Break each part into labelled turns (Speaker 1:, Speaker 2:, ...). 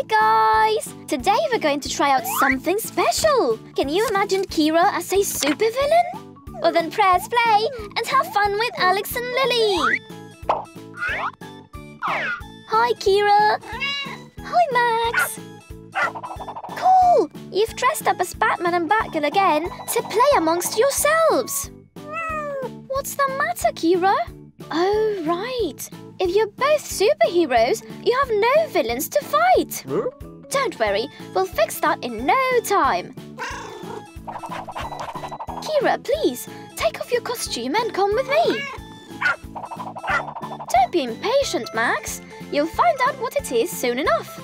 Speaker 1: Hi guys! Today we're going to try out something special. Can you imagine Kira as a supervillain? Well then press play and have fun with Alex and Lily. Hi Kira. Hi Max. Cool! You've dressed up as Batman and Batgirl again to play amongst yourselves. What's the matter, Kira? Oh, right. If you're both superheroes, you have no villains to fight. Don't worry, we'll fix that in no time. Kira, please, take off your costume and come with me. Don't be impatient, Max. You'll find out what it is soon enough.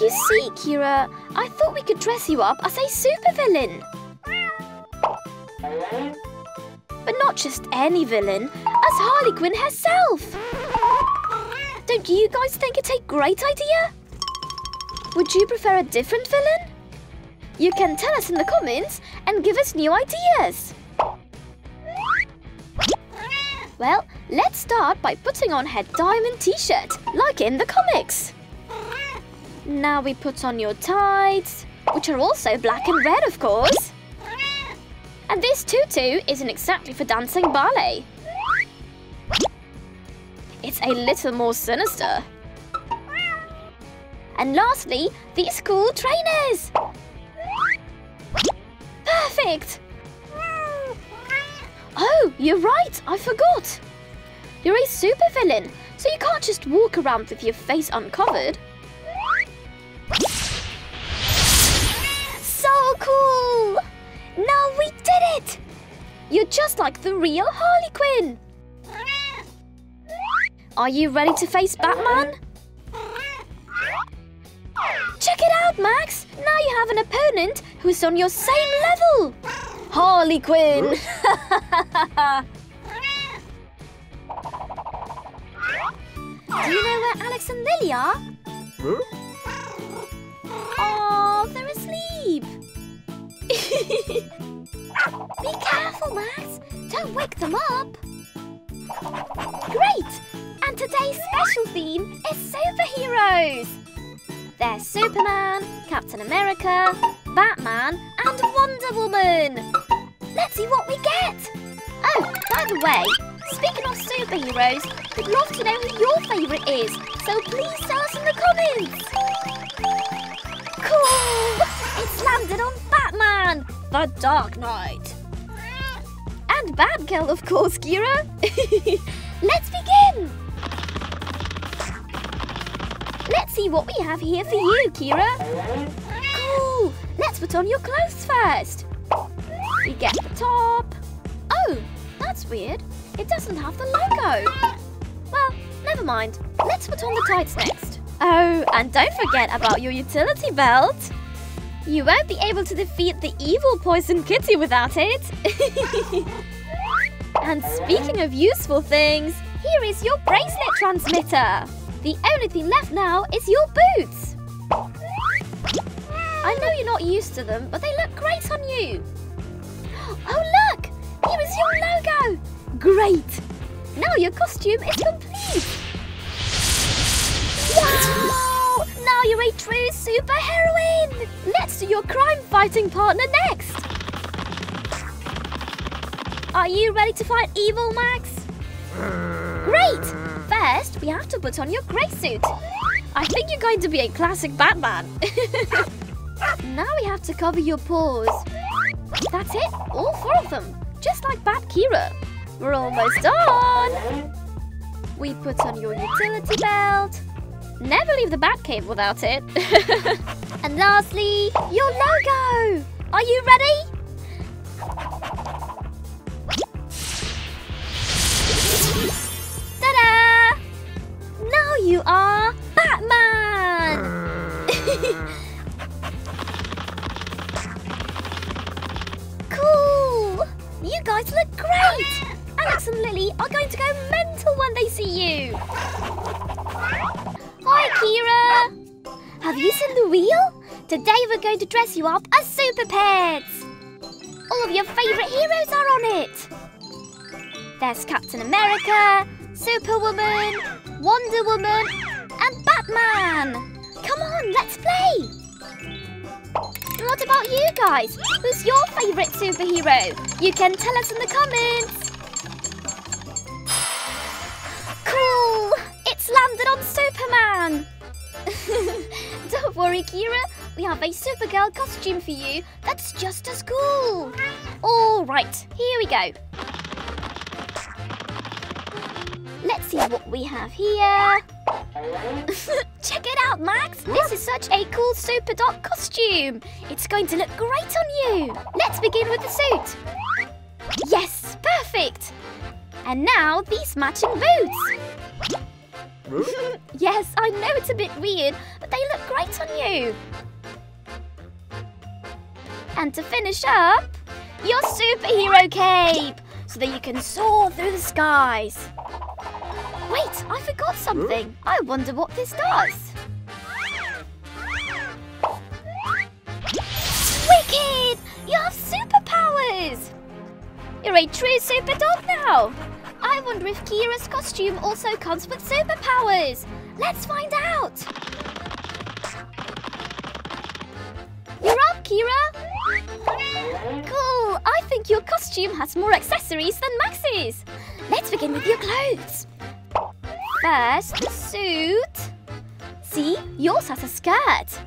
Speaker 1: You see, Kira, I thought we could dress you up as a supervillain. But not just any villain, as Harley Quinn herself. Don't you guys think it's a great idea? Would you prefer a different villain? You can tell us in the comments and give us new ideas. Well, let's start by putting on her diamond t-shirt, like in the comics. Now we put on your tights, which are also black and red, of course. And this tutu isn't exactly for dancing ballet. A little more sinister. And lastly, these cool trainers. Perfect! Oh, you're right, I forgot. You're a supervillain, so you can't just walk around with your face uncovered. So cool! Now we did it! You're just like the real Harley Quinn. Are you ready to face Batman? Check it out, Max! Now you have an opponent who's on your same level! Harley Quinn! Do you know where Alex and Lily are? Oh, they're asleep! Be careful, Max! Don't wake them up! Great! Today's special theme is superheroes! There's Superman, Captain America, Batman, and Wonder Woman. Let's see what we get. Oh, by the way, speaking of superheroes, we'd love to know who your favourite is, so please tell us in the comments. Cool! It's landed on Batman, the Dark Knight. And Batgirl, of course, Kira. Let's begin. Let's see what we have here for you, Kira. Cool! Let's put on your clothes first. We get the top. Oh, that's weird. It doesn't have the logo. Well, never mind. Let's put on the tights next. Oh, and don't forget about your utility belt. You won't be able to defeat the evil Poison Kitty without it. and speaking of useful things, here is your bracelet transmitter. The only thing left now is your boots. I know you're not used to them, but they look great on you. Oh, look! Here is your logo. Great! Now your costume is complete. Wow! Now you're a true superheroine. Let's do your crime-fighting partner next. Are you ready to fight evil, Max? Great! First, we have to put on your grey suit. I think you're going to be a classic Batman. now we have to cover your paws. That's it, all four of them, just like Bat Kira. We're almost done. We put on your utility belt. Never leave the Batcave without it. and lastly, your logo. Are you ready? Have you seen the wheel? Today we're going to dress you up as Super Pets! All of your favourite heroes are on it! There's Captain America, Superwoman, Wonder Woman, and Batman! Come on, let's play! What about you guys? Who's your favourite superhero? You can tell us in the comments! Cool! It's landed on Superman! Don't worry, Kira. We have a Supergirl costume for you that's just as cool. All right, here we go. Let's see what we have here. Check it out, Max. This is such a cool Super Dog costume. It's going to look great on you. Let's begin with the suit. Yes, perfect. And now these matching boots. Yes, I know it's a bit weird, but they look great on you. And to finish up, your superhero cape, so that you can soar through the skies. Wait, I forgot something. I wonder what this does. Wicked! You have superpowers! You're a true super dog now. I wonder if Kira's costume also comes with superpowers. Let's find out. You're up, Kira. Cool. I think your costume has more accessories than Max's. Let's begin with your clothes. First, the suit. See, yours has a skirt.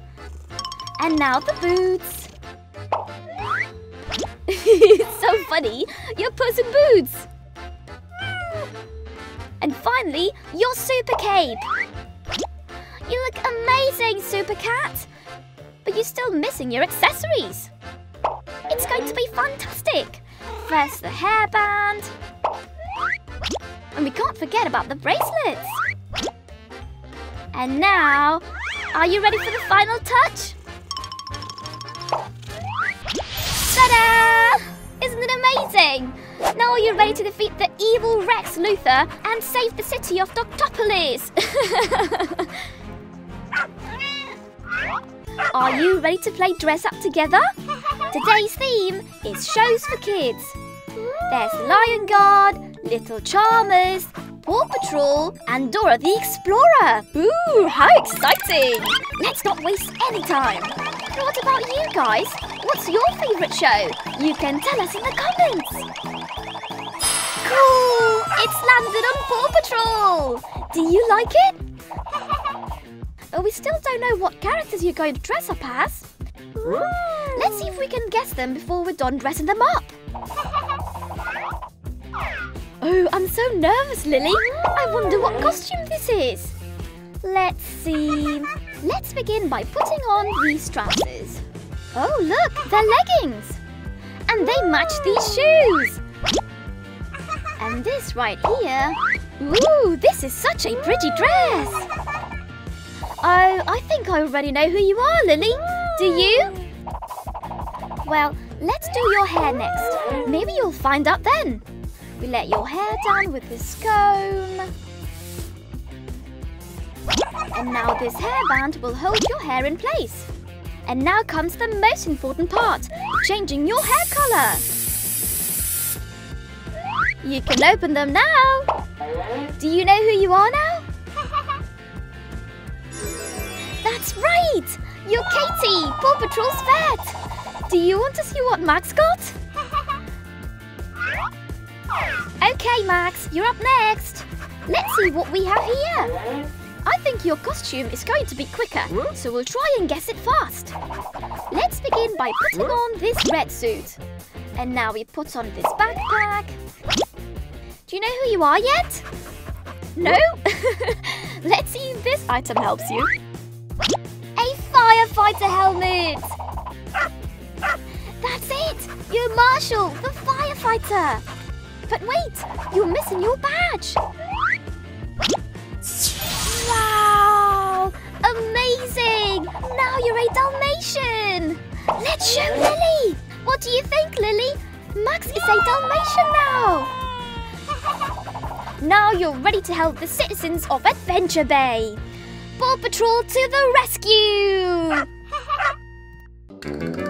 Speaker 1: And now the boots. it's so funny. You're Puss in Boots. And finally, your super cape. You look amazing, Super Cat. But you're still missing your accessories. It's going to be fantastic. First the hairband. And we can't forget about the bracelets. And now, are you ready for the final touch? Ta-da! Isn't it amazing? Now are you ready to defeat the evil Rex Luthor and save the city of Doctopolis? are you ready to play dress up together? Today's theme is shows for kids. There's Lion Guard, Little Charmers, Paw Patrol, and Dora the Explorer. Ooh, how exciting! Let's not waste any time. What about you guys? What's your favourite show? You can tell us in the comments. Cool! It's landed on Paw Patrol! Do you like it? But we still don't know what characters you're going to dress up as. Let's see if we can guess them before we're done dressing them up. Oh, I'm so nervous, Lily. I wonder what costume this is. Let's see. Let's begin by putting on these trousers. Oh, look, they're leggings. And they match these shoes. And this right here. Ooh, this is such a pretty dress. I think I already know who you are, Lily. Do you? Well, let's do your hair next. Maybe you'll find out then. We let your hair down with this comb. And now this hairband will hold your hair in place. And now comes the most important part, changing your hair colour. You can open them now. Do you know who you are now? That's right! You're Katie, Paw Patrol's vet! Do you want to see what Max got? okay, Max, you're up next. Let's see what we have here. I think your costume is going to be quicker, so we'll try and guess it fast. Let's begin by putting on this red suit. And now we put on this backpack. Do you know who you are yet? No? Let's see if this item helps you firefighter helmet! That's it! You're Marshall, the firefighter! But wait, you're missing your badge! Wow! Amazing! Now you're a Dalmatian! Let's show Lily! What do you think, Lily? Max is a Dalmatian now! Now you're ready to help the citizens of Adventure Bay! Paw Patrol to the rescue!